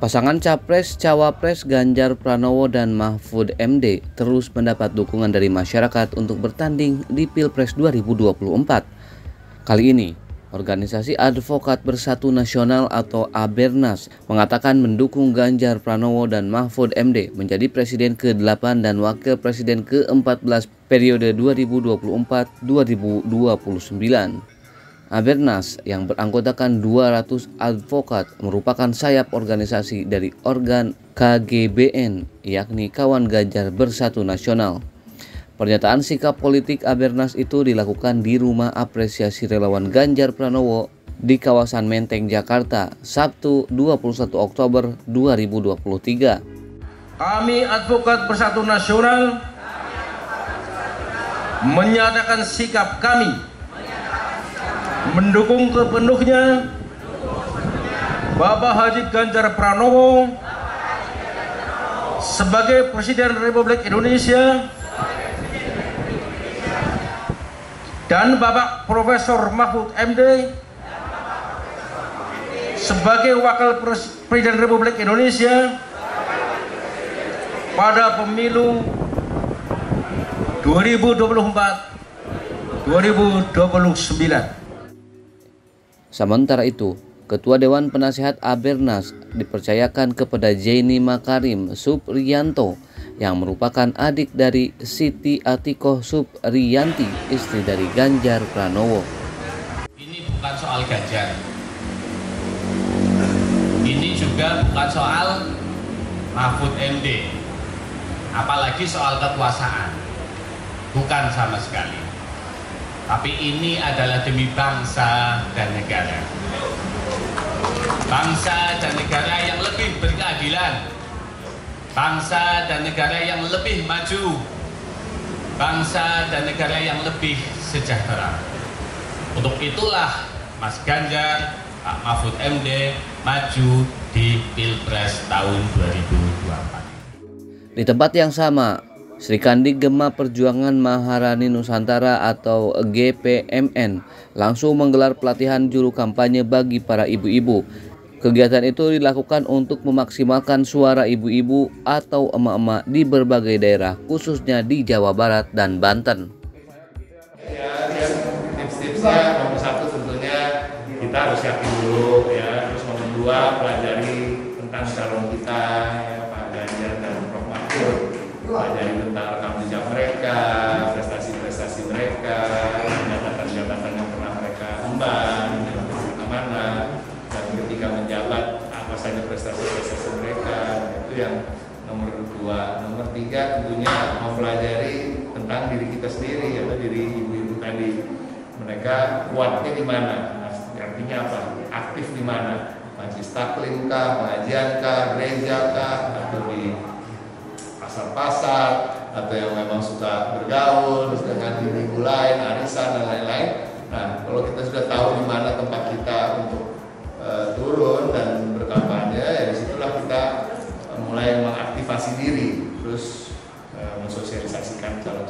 Pasangan Capres Cawapres Ganjar Pranowo dan Mahfud MD terus mendapat dukungan dari masyarakat untuk bertanding di Pilpres 2024. Kali ini, Organisasi Advokat Bersatu Nasional atau ABERNAS mengatakan mendukung Ganjar Pranowo dan Mahfud MD menjadi Presiden ke-8 dan Wakil Presiden ke-14 periode 2024-2029. Abernas yang beranggotakan 200 advokat merupakan sayap organisasi dari organ KGBN yakni Kawan Ganjar Bersatu Nasional. Pernyataan sikap politik Abernas itu dilakukan di rumah apresiasi relawan Ganjar Pranowo di kawasan Menteng, Jakarta, Sabtu 21 Oktober 2023. Kami Advokat Bersatu Nasional menyatakan sikap kami mendukung sepenuhnya Bapak Haji Ganjar Pranowo sebagai Presiden Republik Indonesia dan Bapak Profesor Mahfud MD sebagai Wakil Presiden Republik Indonesia pada pemilu 2024 2029. Sementara itu, Ketua Dewan Penasehat Abernas dipercayakan kepada Jaini Makarim Supriyanto yang merupakan adik dari Siti Atikoh Supriyanti, istri dari Ganjar Pranowo. Ini bukan soal Ganjar. Ini juga bukan soal Mahfud MD. Apalagi soal kekuasaan. Bukan sama sekali tapi ini adalah demi bangsa dan negara. Bangsa dan negara yang lebih berkeadilan, bangsa dan negara yang lebih maju, bangsa dan negara yang lebih sejahtera. Untuk itulah Mas Ganjar, Pak Mahfud MD maju di Pilpres tahun 2024. Di tempat yang sama, Sri Kandi Gema Perjuangan Maharani Nusantara atau GPMN langsung menggelar pelatihan juru kampanye bagi para ibu-ibu. Kegiatan itu dilakukan untuk memaksimalkan suara ibu-ibu atau emak-emak di berbagai daerah, khususnya di Jawa Barat dan Banten. Ya, tips-tipsnya nomor satu tentunya kita harus yakin dulu ya, terus nomor dua pelajari tentang calon kita ya, Pak Ganjar dan Prof Mahfud pelajari tentang rekam jejak mereka, prestasi-prestasi mereka, jabatan-jabatan yang pernah mereka emban, jabatan mana, dan ketika menjabat apa saja prestasi-prestasi mereka, itu yang nomor dua. Nomor tiga tentunya mempelajari tentang diri kita sendiri, atau diri ibu-ibu tadi. Mereka kuatnya di mana? Artinya apa? Aktif di mana? Majlis taklim kah, pengajian gereja atau di pasar-pasar atau yang memang suka bergaul terus dengan ibu lain, arisan dan lain-lain. Nah, kalau kita sudah tahu di mana tempat kita untuk uh, turun dan berkampanye, ya di situlah kita mulai mengaktifasi diri, terus uh, mensosialisasikan calon